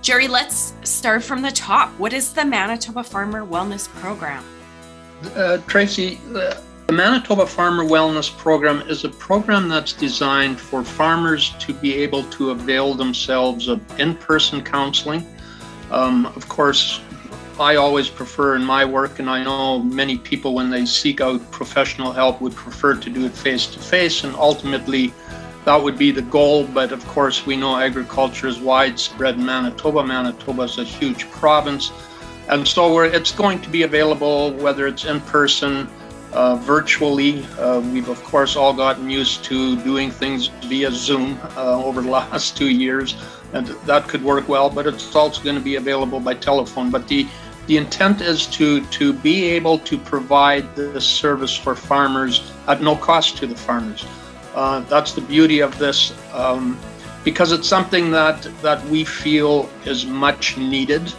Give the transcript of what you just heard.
Jerry, let's start from the top. What is the Manitoba Farmer Wellness Program? Uh, Tracy, the Manitoba Farmer Wellness Program is a program that's designed for farmers to be able to avail themselves of in person counseling. Um, of course, I always prefer in my work, and I know many people, when they seek out professional help, would prefer to do it face to face, and ultimately that would be the goal. But of course, we know agriculture is widespread in Manitoba. Manitoba is a huge province. And so it's going to be available whether it's in person, uh, virtually. Uh, we've, of course, all gotten used to doing things via Zoom uh, over the last two years, and that could work well, but it's also going to be available by telephone. But the the intent is to, to be able to provide this service for farmers at no cost to the farmers. Uh, that's the beauty of this um, because it's something that, that we feel is much needed